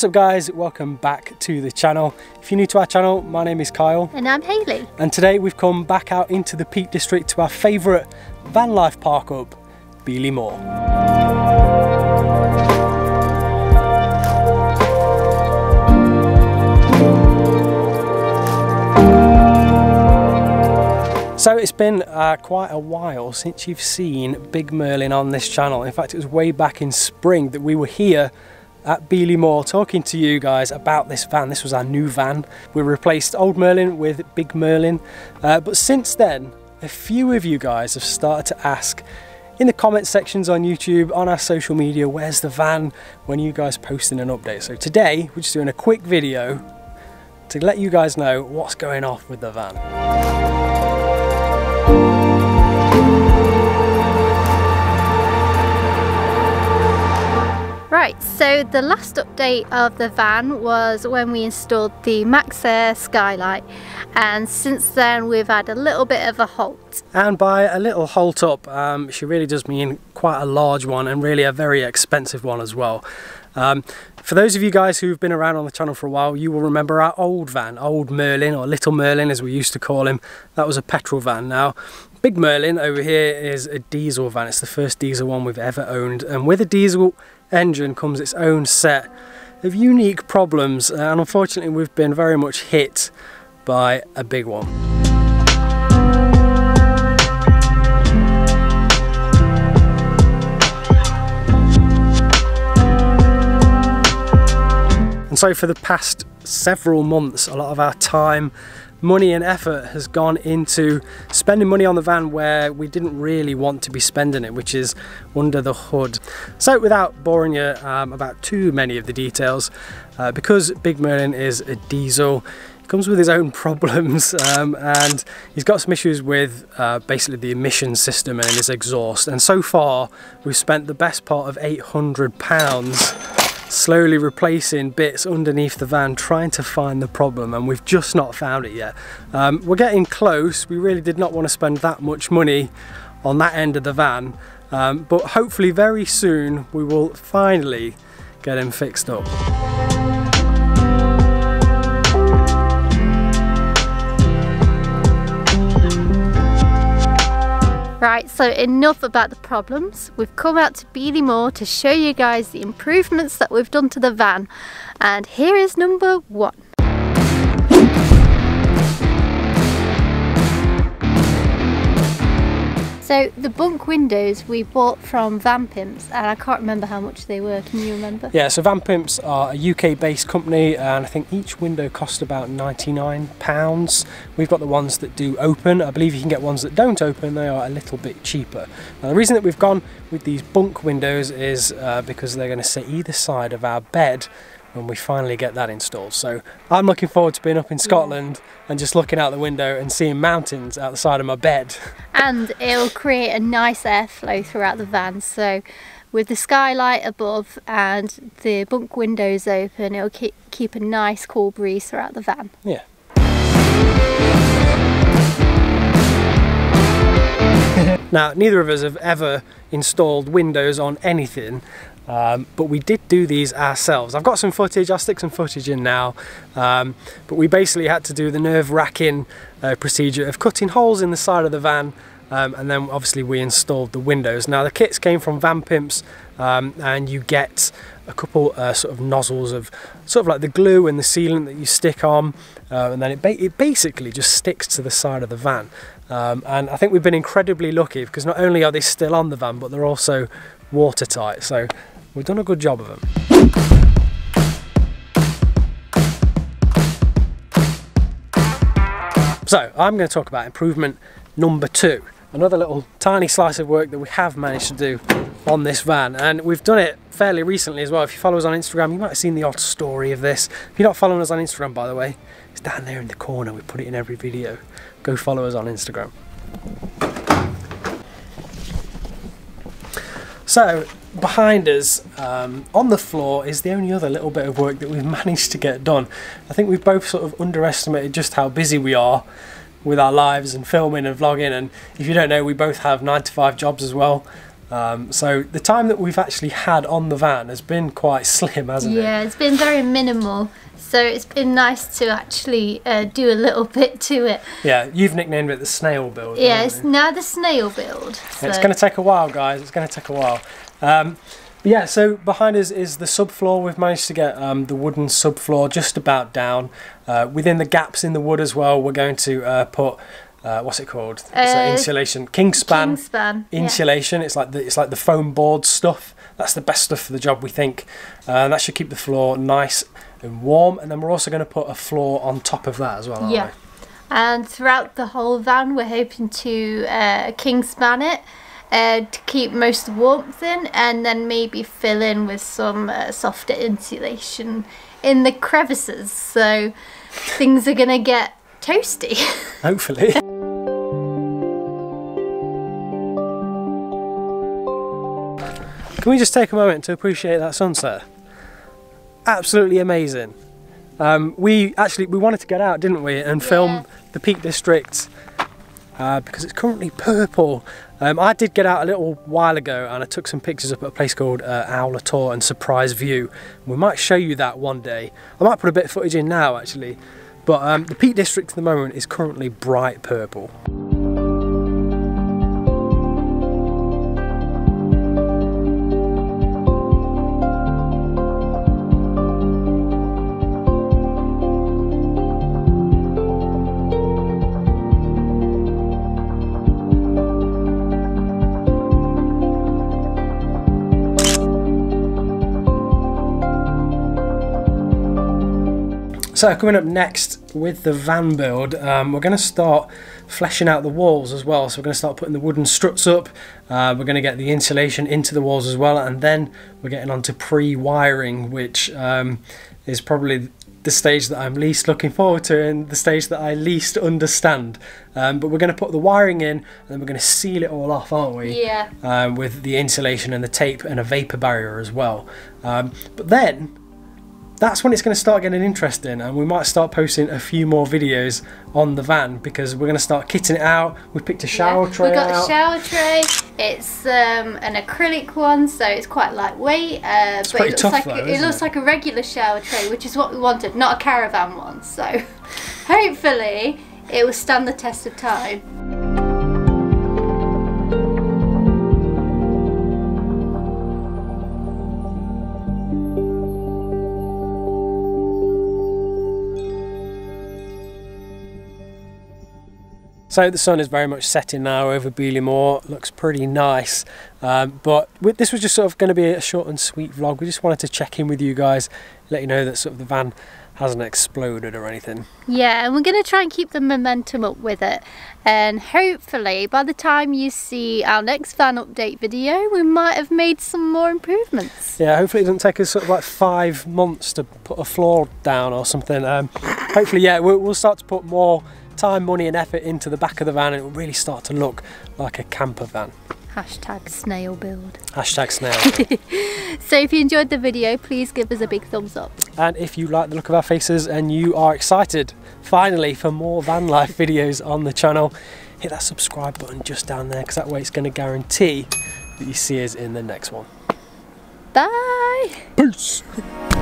What's up guys, welcome back to the channel. If you're new to our channel, my name is Kyle. And I'm Hayley. And today we've come back out into the Peak District to our favourite van life park up, Beeley Moor. So it's been uh, quite a while since you've seen Big Merlin on this channel. In fact, it was way back in spring that we were here at Beeley Moor talking to you guys about this van. This was our new van. We replaced Old Merlin with Big Merlin. Uh, but since then, a few of you guys have started to ask in the comment sections on YouTube, on our social media, where's the van when you guys posting an update. So today, we're just doing a quick video to let you guys know what's going off with the van. Right, so the last update of the van was when we installed the MaxxAir skylight and since then we've had a little bit of a halt. And by a little halt up, um, she really does mean quite a large one and really a very expensive one as well. Um, for those of you guys who've been around on the channel for a while, you will remember our old van, Old Merlin or Little Merlin as we used to call him. That was a petrol van. Now, Big Merlin over here is a diesel van. It's the first diesel one we've ever owned. And with a diesel engine comes its own set of unique problems uh, and unfortunately we've been very much hit by a big one. And so for the past several months, a lot of our time money and effort has gone into spending money on the van where we didn't really want to be spending it, which is under the hood. So without boring you um, about too many of the details, uh, because Big Merlin is a diesel, he comes with his own problems um, and he's got some issues with uh, basically the emission system and his exhaust. And so far, we've spent the best part of 800 pounds slowly replacing bits underneath the van trying to find the problem and we've just not found it yet. Um, we're getting close, we really did not want to spend that much money on that end of the van um, but hopefully very soon we will finally get him fixed up. Right, so enough about the problems. We've come out to Beeley Moor to show you guys the improvements that we've done to the van. And here is number one. So the bunk windows we bought from Van Pimps and I can't remember how much they were, can you remember? Yeah, so Van Pimps are a UK based company and I think each window cost about £99. We've got the ones that do open, I believe you can get ones that don't open, they are a little bit cheaper. Now the reason that we've gone with these bunk windows is uh, because they're going to sit either side of our bed when we finally get that installed. So I'm looking forward to being up in Scotland and just looking out the window and seeing mountains out the side of my bed. And it'll create a nice airflow throughout the van. So with the skylight above and the bunk windows open, it'll keep, keep a nice cool breeze throughout the van. Yeah. now, neither of us have ever installed windows on anything, um, but we did do these ourselves. I've got some footage, I'll stick some footage in now, um, but we basically had to do the nerve-wracking uh, procedure of cutting holes in the side of the van um, and then obviously we installed the windows. Now the kits came from Van Pimps um, and you get a couple uh, sort of nozzles of sort of like the glue and the sealant that you stick on uh, and then it, ba it, basically just sticks to the side of the van. Um, and I think we've been incredibly lucky because not only are they still on the van but they're also watertight. So We've done a good job of them. So I'm going to talk about improvement number two. Another little tiny slice of work that we have managed to do on this van and we've done it fairly recently as well. If you follow us on Instagram you might have seen the odd story of this. If you're not following us on Instagram by the way, it's down there in the corner. We put it in every video. Go follow us on Instagram. So behind us um, on the floor is the only other little bit of work that we've managed to get done. I think we've both sort of underestimated just how busy we are with our lives and filming and vlogging and if you don't know we both have 9 to 5 jobs as well Um, so the time that we've actually had on the van has been quite slim, hasn't it? Yeah, it's been very minimal. So it's been nice to actually uh, do a little bit to it. Yeah, you've nicknamed it the snail build. Yeah, it's you? now the snail build. So. It's going to take a while, guys. It's going to take a while. Um, but yeah, so behind us is the subfloor. We've managed to get um, the wooden subfloor just about down. Uh, within the gaps in the wood as well, we're going to uh, put uh, what's it called? Uh, insulation, kingspan Kingspan. yeah. insulation. It's like the it's like the foam board stuff. That's the best stuff for the job, we think. Uh, and that should keep the floor nice and warm. And then we're also going to put a floor on top of that as well. Aren't Yeah. we? And throughout the whole van, we're hoping to uh, kingspan it uh, to keep most of the warmth in, and then maybe fill in with some uh, softer insulation in the crevices. So things are gonna get toasty. Hopefully. Can we just take a moment to appreciate that sunset? Absolutely amazing. Um, we actually we wanted to get out, didn't we, and film Yeah. the Peak District uh, because it's currently purple. Um, I did get out a little while ago and I took some pictures up at a place called uh, Owler Tor and Surprise View. We might show you that one day. I might put a bit of footage in now actually. But um, the Peak District at the moment is currently bright purple. So coming up next with the van build, um, we're going to start fleshing out the walls as well. So we're going to start putting the wooden struts up. Uh, we're going to get the insulation into the walls as well, and then we're getting on to pre-wiring, which um, is probably the stage that I'm least looking forward to and the stage that I least understand. Um, but we're going to put the wiring in, and then we're going to seal it all off, aren't we? yeah. um, with the insulation and the tape and a vapor barrier as well. Um, but then that's when it's going to start getting interesting, and we might start posting a few more videos on the van because we're going to start kitting it out. We picked a shower Yeah. tray We've got out. a shower tray. It's um, an acrylic one, so it's quite lightweight. Uh, but it looks tough like though, it, isn't looks it? like a regular shower tray, which is what we wanted, not a caravan one. So hopefully it will stand the test of time. So the sun is very much setting now over Beeley Moor. Looks pretty nice. Um, but with, this was just sort of going to be a short and sweet vlog. We just wanted to check in with you guys, let you know that sort of the van hasn't exploded or anything. Yeah, and we're going to try and keep the momentum up with it. And hopefully, by the time you see our next van update video, we might have made some more improvements. Yeah, hopefully it doesn't take us sort of like five months to put a floor down or something. Um, hopefully, yeah, we'll, we'll start to put more time, money, and effort into the back of the van, and it will really start to look like a camper van. Hashtag snail build. Hashtag snail. So if you enjoyed the video, please give us a big thumbs up. and if you like the look of our faces and you are excited, finally, for more van life videos on the channel, hit that subscribe button just down there because that way it's going to guarantee that you see us in the next one. Bye! Peace.